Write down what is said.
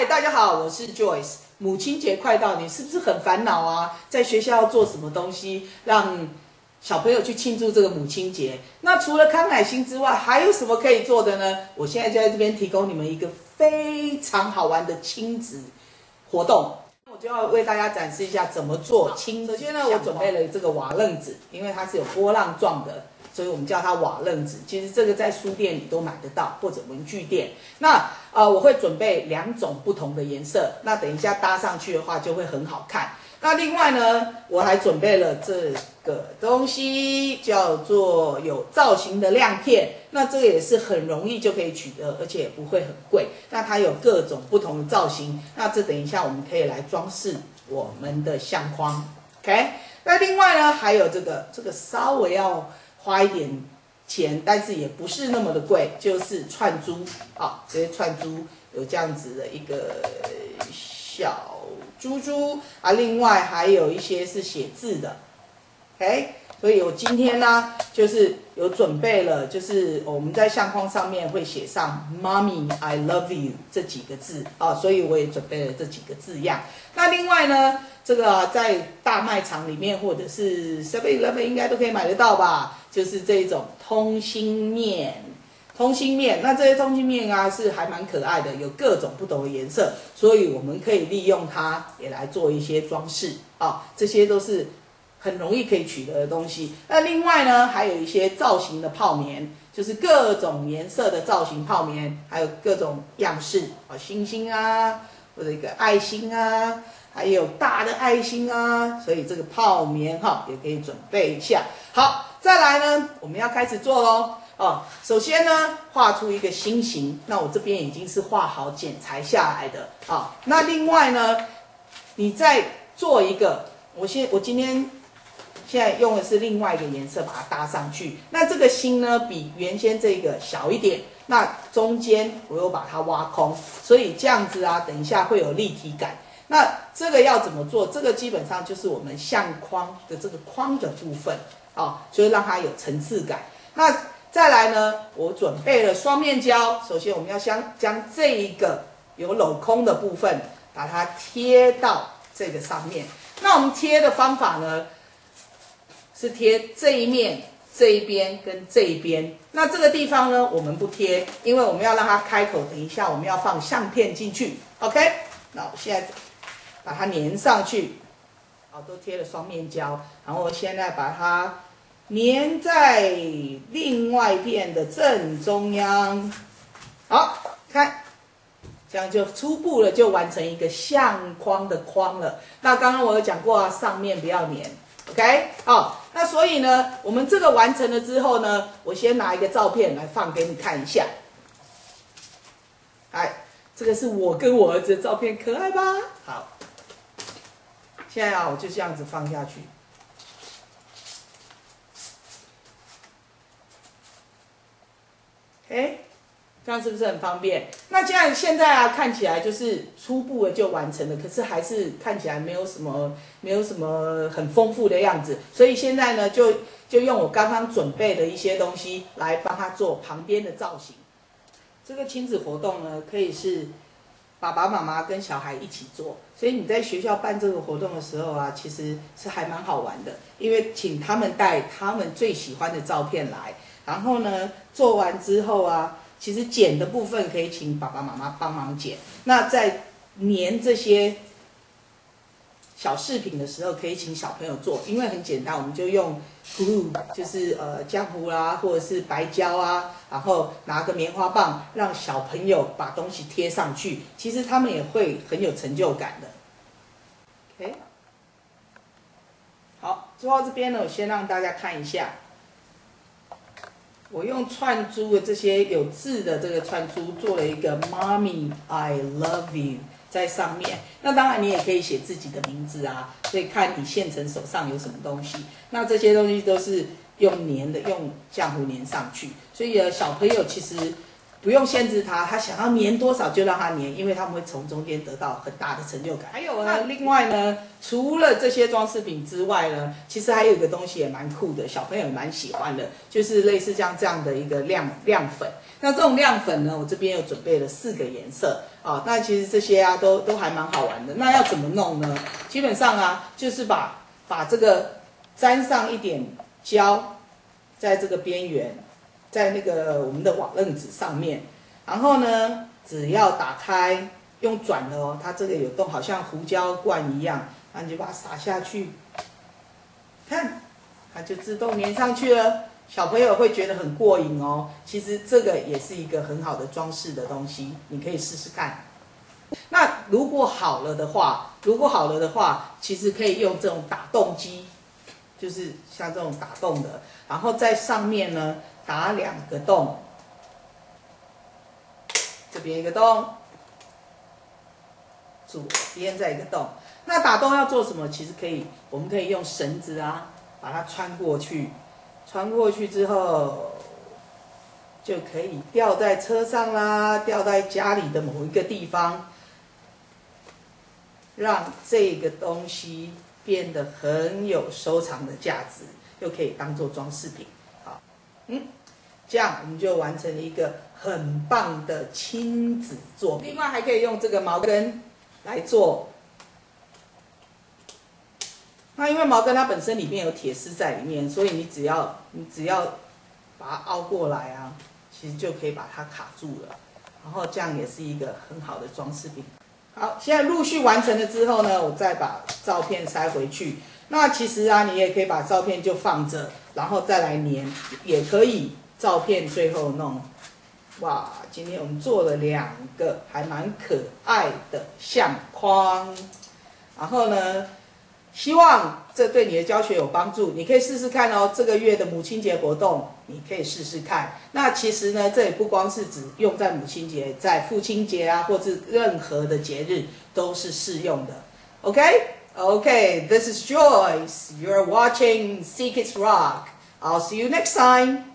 嗨，大家好，我是 Joyce。母亲节快到，你是不是很烦恼啊？在学校要做什么东西让小朋友去庆祝这个母亲节？那除了康乃馨之外，还有什么可以做的呢？我现在就在这边提供你们一个非常好玩的亲子活动。我就要为大家展示一下怎么做亲。首先呢，我准备了这个瓦楞纸，因为它是有波浪状的。所以我们叫它瓦楞纸，其实这个在书店里都买得到，或者文具店。那呃，我会准备两种不同的颜色，那等一下搭上去的话就会很好看。那另外呢，我还准备了这个东西，叫做有造型的亮片。那这个也是很容易就可以取得，而且也不会很贵。那它有各种不同的造型，那这等一下我们可以来装饰我们的相框。OK，那另外呢，还有这个，这个稍微要。花一点钱，但是也不是那么的贵，就是串珠啊，这些串珠有这样子的一个小珠珠啊，另外还有一些是写字的，OK，所以我今天呢，就是有准备了，就是我们在相框上面会写上 “Mommy I love you” 这几个字啊，所以我也准备了这几个字样。那另外呢？这个在大卖场里面或者是 Seven Eleven 应该都可以买得到吧？就是这种通心面，通心面。那这些通心面啊是还蛮可爱的，有各种不同的颜色，所以我们可以利用它也来做一些装饰啊。这些都是很容易可以取得的东西。那另外呢，还有一些造型的泡棉，就是各种颜色的造型泡棉，还有各种样式啊，星星啊，或者一个爱心啊。还有大的爱心啊，所以这个泡棉哈也可以准备一下。好，再来呢，我们要开始做喽。哦，首先呢，画出一个心形。那我这边已经是画好剪裁下来的啊。那另外呢，你再做一个，我先我今天现在用的是另外一个颜色把它搭上去。那这个心呢，比原先这个小一点。那中间我又把它挖空，所以这样子啊，等一下会有立体感。那这个要怎么做？这个基本上就是我们相框的这个框的部分啊，所以让它有层次感。那再来呢，我准备了双面胶。首先我们要将将这一个有镂空的部分，把它贴到这个上面。那我们贴的方法呢，是贴这一面、这一边跟这一边。那这个地方呢，我们不贴，因为我们要让它开口。等一下我们要放相片进去。OK，那我现在。把它粘上去，好，都贴了双面胶，然后现在把它粘在另外一边的正中央，好看，这样就初步了，就完成一个相框的框了。那刚刚我有讲过啊，上面不要粘，OK，好，那所以呢，我们这个完成了之后呢，我先拿一个照片来放给你看一下，哎，这个是我跟我儿子的照片，可爱吧？好。现在啊，我就这样子放下去，哎，这样是不是很方便？那这样现在啊，看起来就是初步的就完成了，可是还是看起来没有什么，没有什么很丰富的样子。所以现在呢，就就用我刚刚准备的一些东西来帮他做旁边的造型。这个亲子活动呢，可以是。爸爸妈妈跟小孩一起做，所以你在学校办这个活动的时候啊，其实是还蛮好玩的。因为请他们带他们最喜欢的照片来，然后呢，做完之后啊，其实剪的部分可以请爸爸妈妈帮忙剪。那在粘这些。小饰品的时候可以请小朋友做，因为很简单，我们就用 glue，就是呃浆糊啦，或者是白胶啊，然后拿个棉花棒，让小朋友把东西贴上去，其实他们也会很有成就感的。OK，好，做到这边呢，我先让大家看一下，我用串珠的这些有字的这个串珠做了一个 “Mommy I love you”。在上面，那当然你也可以写自己的名字啊，所以看你现成手上有什么东西。那这些东西都是用粘的，用浆糊粘上去。所以小朋友其实不用限制他，他想要粘多少就让他粘，因为他们会从中间得到很大的成就感。还有呢，另外呢，除了这些装饰品之外呢，其实还有一个东西也蛮酷的，小朋友也蛮喜欢的，就是类似像这样的一个亮亮粉。那这种亮粉呢，我这边有准备了四个颜色啊。那其实这些啊，都都还蛮好玩的。那要怎么弄呢？基本上啊，就是把把这个沾上一点胶，在这个边缘。在那个我们的瓦楞纸上面，然后呢，只要打开用转的哦，它这个有洞，好像胡椒罐一样，那你就把它撒下去，看，它就自动粘上去了。小朋友会觉得很过瘾哦。其实这个也是一个很好的装饰的东西，你可以试试看。那如果好了的话，如果好了的话，其实可以用这种打洞机，就是像这种打洞的，然后在上面呢。打两个洞，这边一个洞，左边再一个洞。那打洞要做什么？其实可以，我们可以用绳子啊，把它穿过去，穿过去之后，就可以吊在车上啦，吊在家里的某一个地方，让这个东西变得很有收藏的价值，又可以当做装饰品。好，嗯。这样我们就完成了一个很棒的亲子作品。另外还可以用这个毛根来做。那因为毛根它本身里面有铁丝在里面，所以你只要你只要把它凹过来啊，其实就可以把它卡住了。然后这样也是一个很好的装饰品。好，现在陆续完成了之后呢，我再把照片塞回去。那其实啊，你也可以把照片就放着，然后再来粘，也可以。照片最后弄，哇！今天我们做了两个还蛮可爱的相框，然后呢，希望这对你的教学有帮助。你可以试试看哦。这个月的母亲节活动，你可以试试看。那其实呢，这也不光是只用在母亲节，在父亲节啊，或是任何的节日都是适用的。OK，OK，This is Joyce. You're watching Seek Its Rock. I'll see you next time.